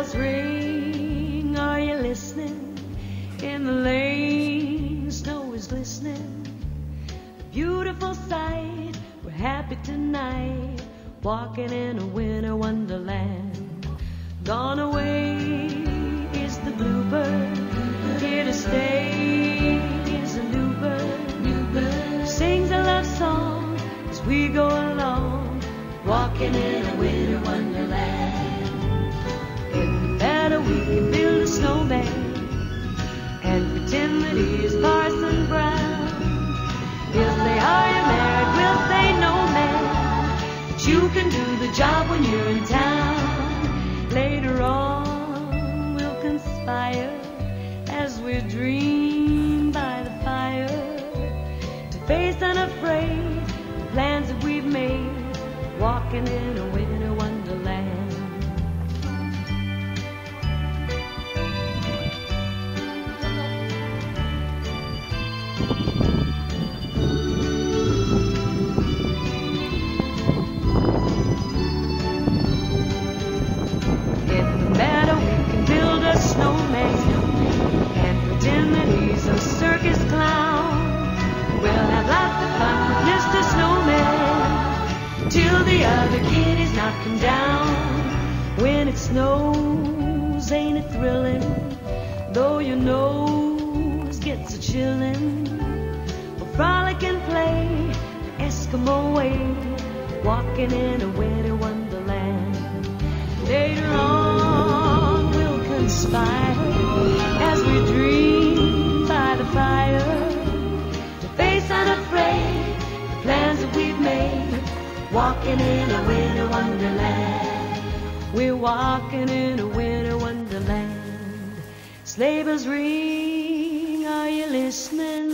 bells ring. Are you listening? In the lane, snow is glistening. A beautiful sight. We're happy tonight. Walking in a winter wonderland. Gone away is the bluebird. Here to stay is a new bird. New bird. Sings a love song as we go along. Walking in a winter wonderland. We can build a snowman and pretend that he's Parson Brown. He'll say, Are you married? We'll say, No, man. But you can do the job when you're in town. Later on, we'll conspire as we dream by the fire to face unafraid the plans that we've made, walking in a winter other kiddies knock him down. When it snows, ain't it thrilling? Though your nose gets a chillin', we'll frolic and play the Eskimo way, walking in a winter wonderland. Later on, we'll conspire Walking in a winter wonderland. We're walking in a winter wonderland. Bells ring, are you listening?